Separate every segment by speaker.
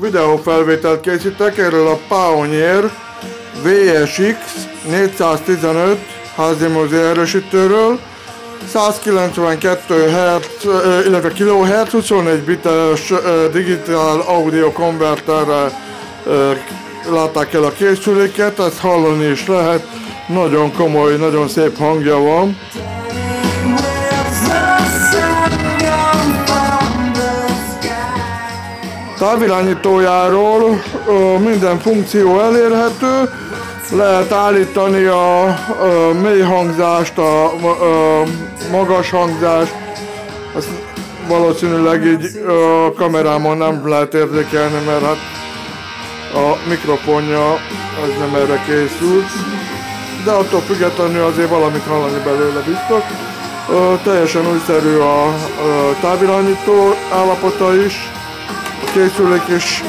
Speaker 1: videófelvételt készítek erről a Pioneer VSX 415 házi erősítőről. 192 Hz, illetve kHz, 21 bites digitál audio konverterre látták el a készüléket, ezt hallani is lehet, nagyon komoly, nagyon szép hangja van. Távirányítójáról minden funkció elérhető, lehet állítani a, mély hangzást, a magas hangzást, ezt valószínűleg így a kamerámon nem lehet érzékelni, mert hát a mikrofonja az nem erre készült, de attól függetlenül azért valamit hallani belőle biztos. Teljesen újszerű a távirányító állapota is, készülék is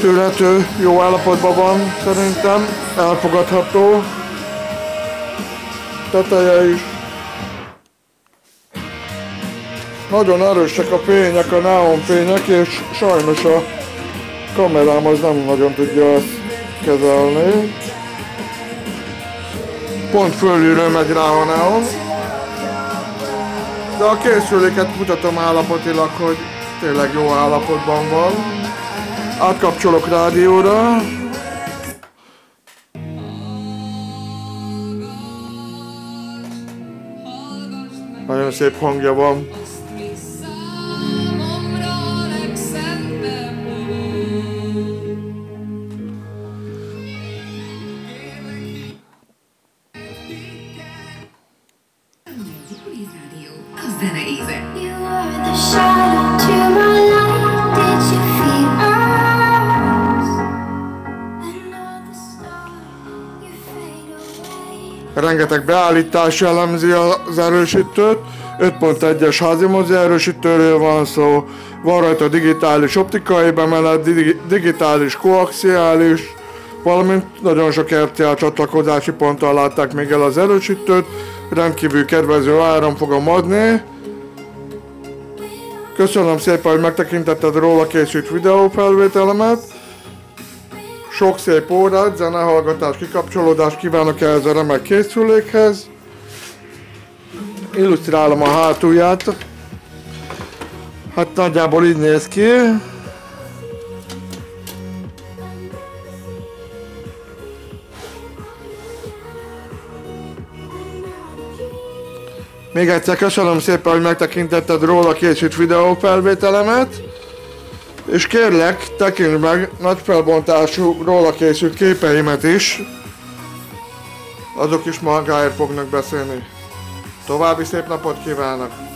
Speaker 1: tőlető jó állapotban van szerintem, elfogadható. Teteje is. Nagyon erősek a fények, a neon fények, és sajnos a kamerám az nem nagyon tudja ezt kezelni. Pont fölülről megy rá a neon. De a készüléket mutatom állapotilag, hogy tényleg jó állapotban van. Átkapcsolok rádióra. Nagyon szép hangja van. Rengeteg beállítás jellemzi az erősítőt, 5.1-es házi mozi erősítőről van szó, van rajta digitális optikai bemenet, digitális koaxiális, valamint nagyon sok RTL csatlakozási ponttal látták még el az erősítőt, rendkívül kedvező áram fogom adni. Köszönöm szépen, hogy megtekintetted róla készült videófelvételemet. Sok szép órát, zenehallgatás, kikapcsolódás kívánok ehhez a remek készülékhez. Illusztrálom a hátulját. Hát nagyjából így néz ki. Még egyszer köszönöm szépen, hogy megtekintetted róla készült videófelvételemet. És kérlek, tekintsd meg nagy felbontású róla készült képeimet is. Azok is magáért fognak beszélni. További szép napot kívánok!